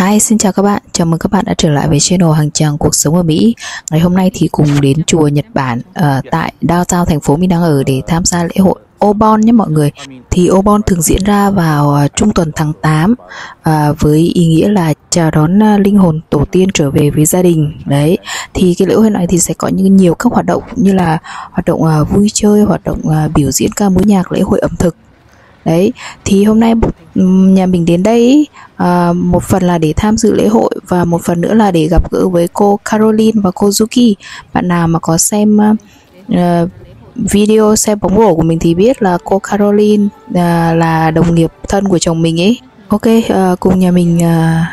Hi, xin chào các bạn. Chào mừng các bạn đã trở lại với channel Hàng Tràng Cuộc Sống ở Mỹ. Ngày hôm nay thì cùng đến chùa Nhật Bản uh, tại downtown thành phố mình đang ở để tham gia lễ hội Obon nhé mọi người. Thì Obon thường diễn ra vào uh, trung tuần tháng 8 uh, ờ, với ý nghĩa là chào đón uh, linh hồn tổ tiên trở về với gia đình. Đấy. Thì cái lễ hội này thì sẽ có những nhiều các hoạt động như là hoạt động uh, vui chơi, hoạt động uh, biểu diễn ca mối nhạc, lễ hội ẩm thực đấy thì hôm nay nhà mình đến đây à, một phần là để tham dự lễ hội và một phần nữa là để gặp gỡ với cô Caroline và cô Zuki. Bạn nào mà có xem uh, video xem bóng rổ của mình thì biết là cô Caroline uh, là đồng nghiệp thân của chồng mình ấy. Ok uh, cùng nhà mình uh,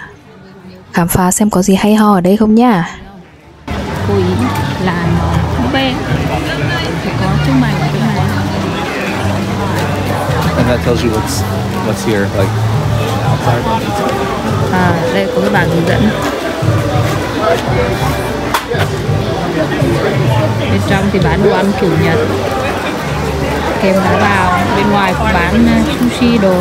khám phá xem có gì hay ho ở đây không nhá. Cô ý and that tells you what's what's here, like. Outside. à, đây có cái bảng hướng dẫn. Bên trong thì bán đồ ăn kiểu nhật. Kèm đá vào. Bên ngoài cũng bán à, sushi đồ.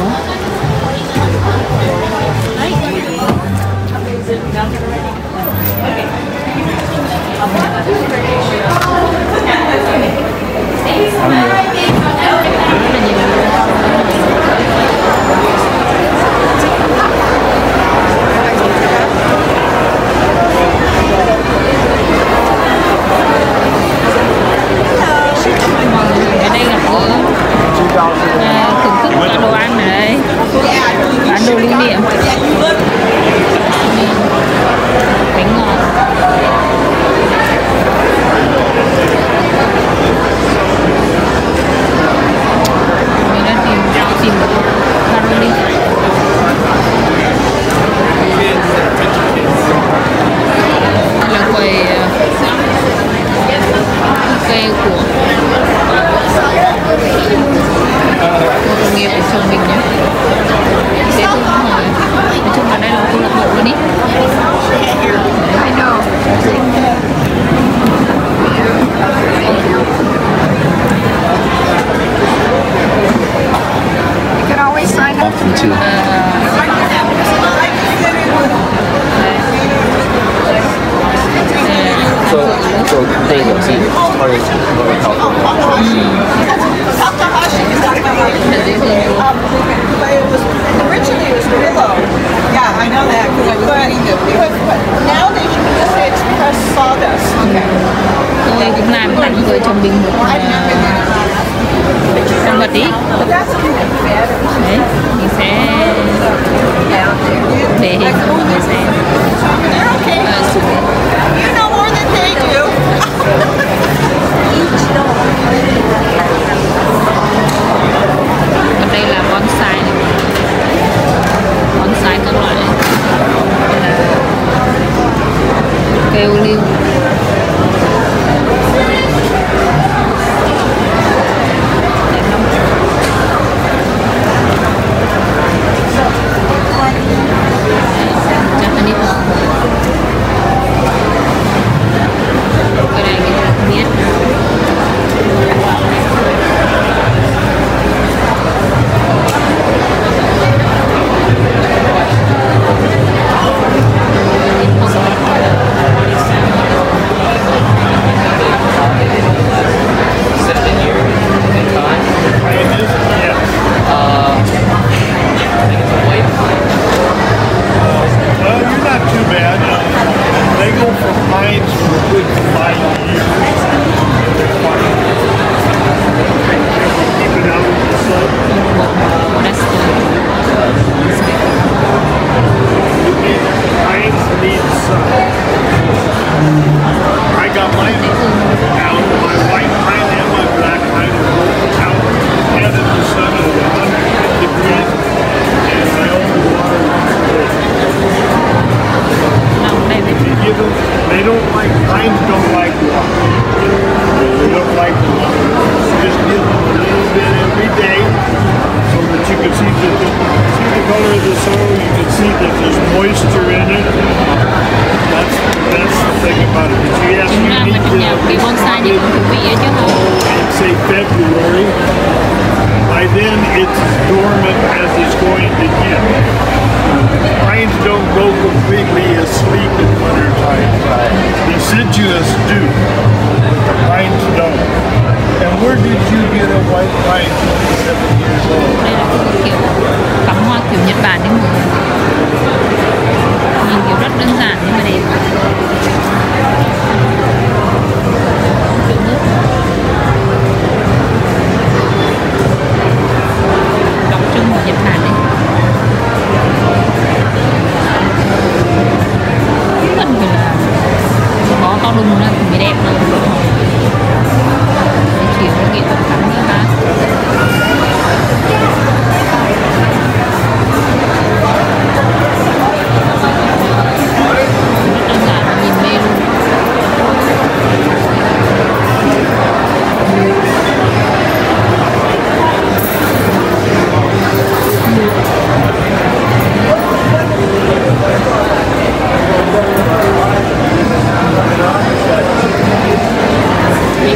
情啊。February. By then, it's dormant as it's going to get. Pines don't go completely asleep in wintertime. Deciduous do, but the pines don't. And where did you get a white pine at seven years old? Kiểu cắm hoa kiểu Nhật Bản đấy mọi người. Nhìn kiểu rất đơn giản nhưng mà đẹp. Kiểu nước. planet.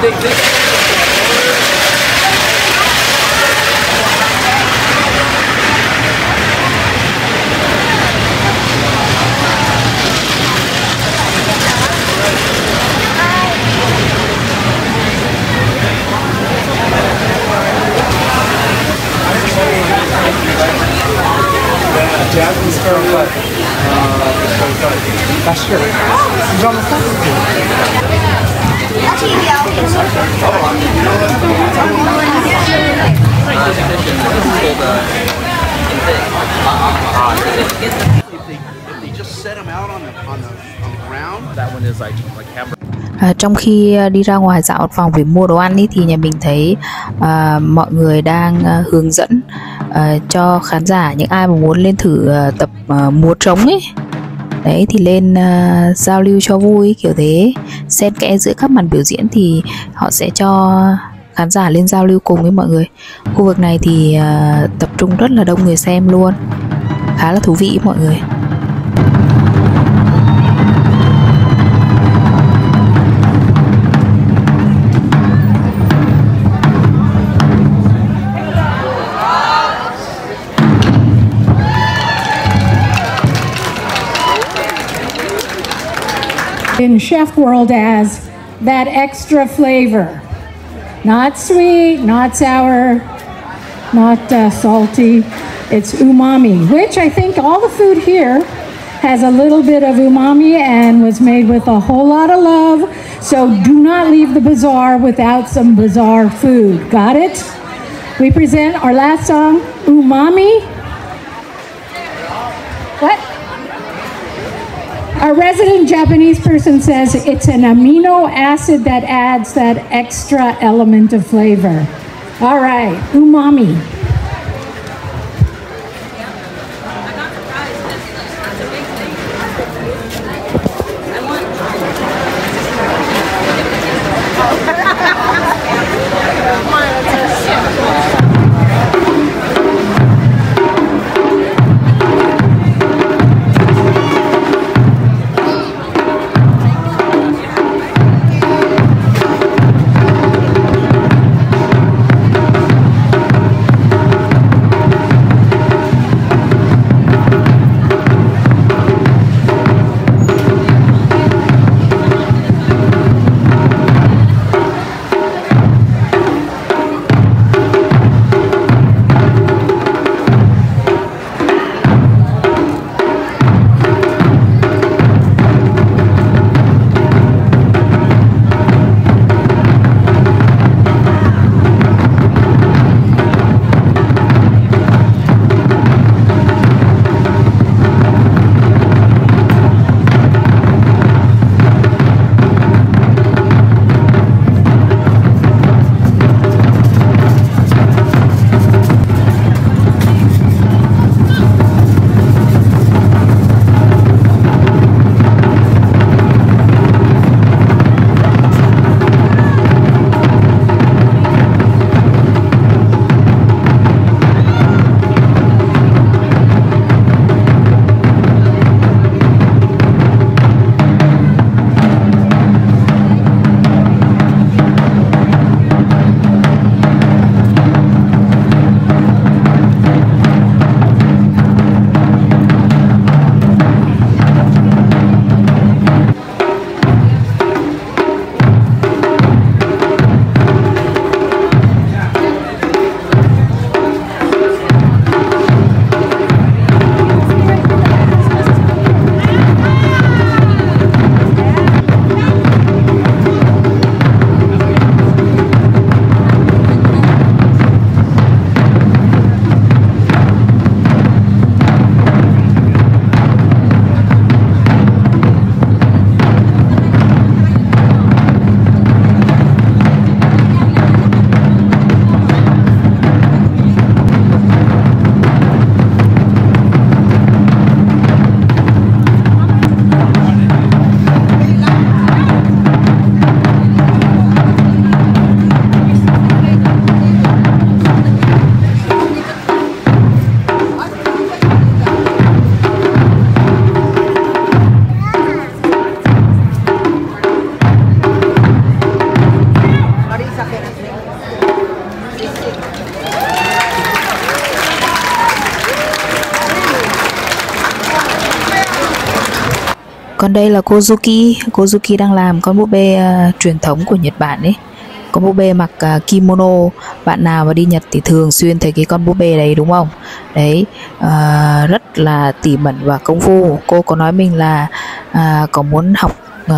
dick, dick. God. if they just set them out on the on the on the ground. That one is like like hamburger. À, trong khi ờ, đi ra ngoài dạo phòng vòng để mua đồ ăn ý, thì nhà mình thấy à, mọi người đang à, hướng dẫn à, cho khán giả những ai mà muốn lên thử à, tập à, múa trống ấy đấy thì lên à, giao lưu cho vui kiểu thế xen kẽ giữa các màn biểu diễn thì họ sẽ cho khán giả lên giao lưu cùng với mọi người khu vực này thì à, tập trung rất là đông người xem luôn khá là thú vị mọi người in chef world as that extra flavor. Not sweet, not sour, not uh, salty. It's umami, which I think all the food here has a little bit of umami and was made with a whole lot of love. So do not leave the bazaar without some bazaar food. Got it? We present our last song, Umami. What? A resident Japanese person says it's an amino acid that adds that extra element of flavor. All right, umami. Còn đây là Kozuki, Kozuki đang làm con búp bê uh, truyền thống của Nhật Bản ấy. con búp bê mặc uh, kimono. Bạn nào mà đi Nhật thì thường xuyên thấy cái con búp bê đấy đúng không? Đấy uh, rất là tỉ mẩn và công phu. Cô có nói mình là uh, có muốn học uh,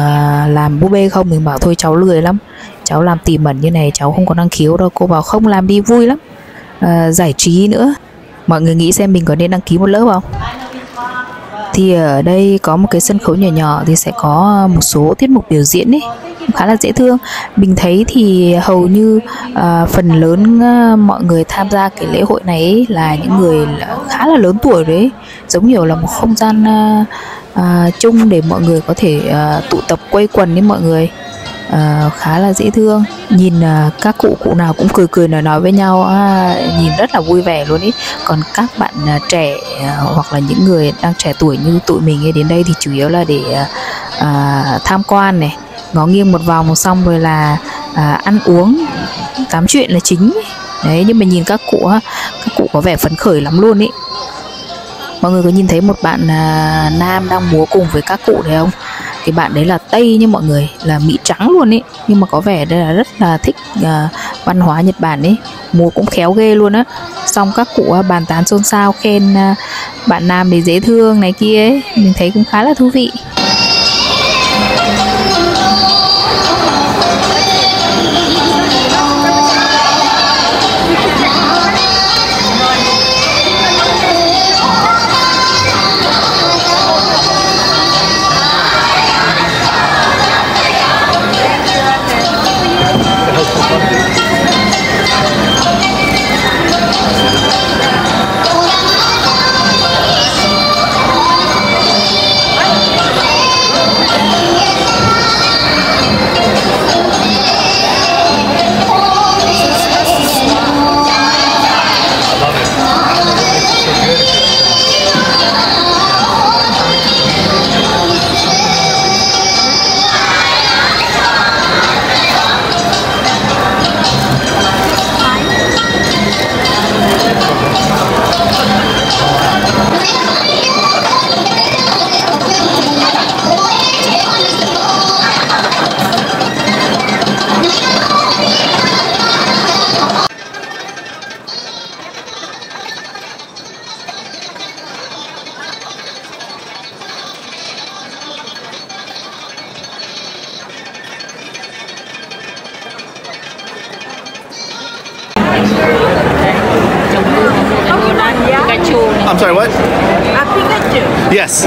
làm búp bê không? Mình bảo thôi cháu lười lắm. Cháu làm tỉ mẩn như này cháu không có năng khiếu đâu. Cô bảo không làm đi vui lắm. Uh, giải trí nữa. Mọi người nghĩ xem mình có nên đăng ký một lớp không? Thì ở đây có một cái sân khấu nhỏ nhỏ thì sẽ có ờ, một số tiết mục biểu diễn ấy khá là dễ thương. Mình thấy thì hầu như à, phần lớn à, mọi người tham gia cái lễ hội này ấy là những người là khá là lớn tuổi đấy giống như là một không gian à, à, chung để mọi người có thể à, tụ tập quây quần với mọi người uh, khá là dễ thương. Nhìn uh, các cụ cụ nào cũng cười cười nói nói với nhau uh, nhìn rất là vui vẻ luôn ý. Còn các bạn uh, trẻ uh, hoặc là những người đang trẻ tuổi như tụi mình ấy đến đây thì chủ yếu là để uh, uh, tham quan này ngó nghiêng một vòng xong rồi là uh, ăn uống tám chuyện là chính. Đấy nhưng mà nhìn các cụ uh, các cụ có vẻ phấn khởi lắm luôn ý. Mọi người có nhìn thấy một bạn uh, nam đang múa cùng với các cụ đấy không? Cái bạn đấy là tây nha mọi người là mỹ trắng luôn ý. Nhưng mà có vẻ đây là rất là thích uh, văn hóa nhật bản ấy múa cũng khéo ghê luôn á. Xong các cụ à, bàn tán xôn xao khen uh, bạn nam đấy dễ thương này kia ấy. Mình thấy cũng khá là thú vị. I'm sorry, what? A Pikachu. Yes.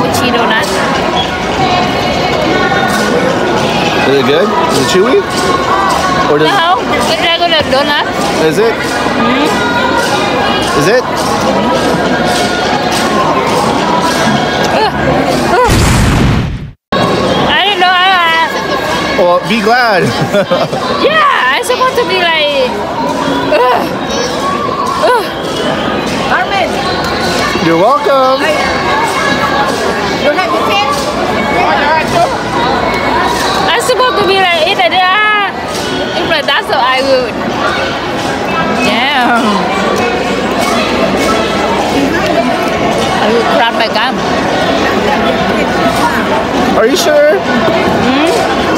mochi donut Is it good? Is it chewy? Or does no cái regular donut is it? Mm-hmm. Is it? Be glad. yeah I supposed to be like Armin, You're welcome. you have your pen? I supposed to be like it and then ah, if like that so I would yeah I will crack my gum Are you sure? regular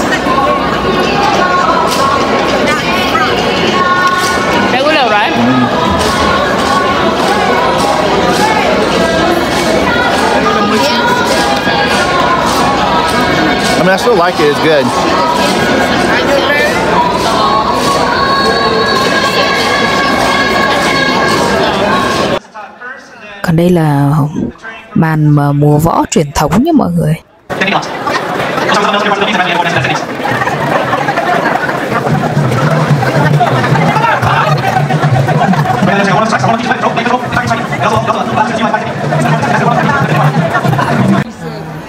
mean, I still like it. It's good. còn đây là màn mà múa võ truyền thống nhé mọi người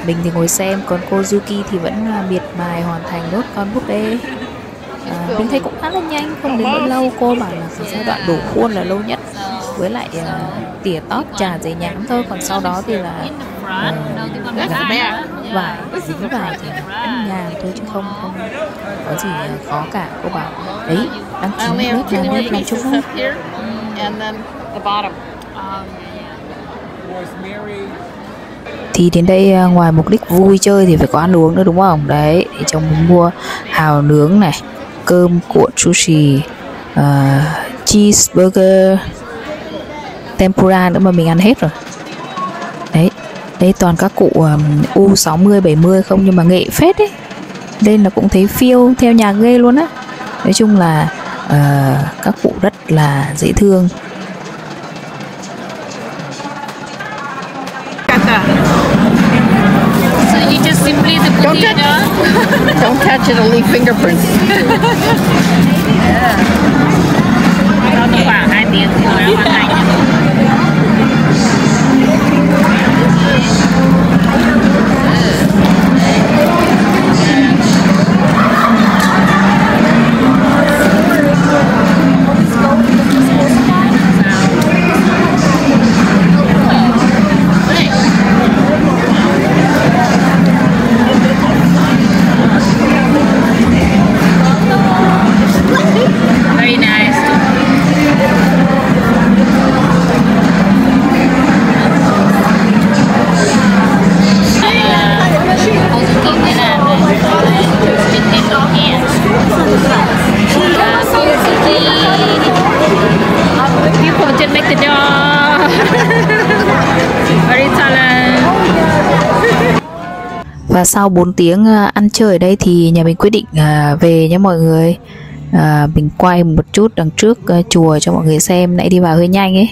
mình thì ngồi xem còn cô Yuki thì vẫn à, miệt mài hoàn thành nốt con búp bê. À, mình thấy cũng khá là nhanh không đến nỗi lâu cô bảo là cái giai đoạn đổ khuôn là lâu nhất với lại à, tỉa tót trà giấy nhám thôi còn sau đó thì là à, gắn vải dính vào thì ăn nhàn thôi chứ không không có gì khó cả cô bảo. Đấy đăng ký lớp làm đi làm chung không And then The bottom thì đến đây à, ngoài mục đích vui chơi thì phải có ăn uống nữa đúng không? Đấy thì chồng muốn mua hào nướng này cơm cuộn sushi uh, à, cheeseburger tempura nữa mà mình ăn hết rồi. Đấy đây toàn các cụ um, U60 70 không nhưng mà nghệ phết đấy nên là cũng thấy phiêu theo nhà ghê luôn á. Nói chung là uh, các cụ rất là dễ thương. Don't put it touch- Don't touch it, it'll leave fingerprints. Cho Và sau 4 tiếng à, ăn chơi ở đây thì nhà mình quyết định à, về nhé mọi người. À, Mình quay một chút đằng trước à, chùa cho mọi người xem. Nãy đi vào hơi nhanh ấy.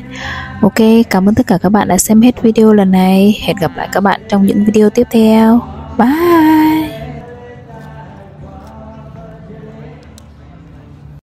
Ok, cảm ơn tất cả các bạn đã xem hết video lần này. Hẹn gặp lại các bạn trong những video tiếp theo. Bye!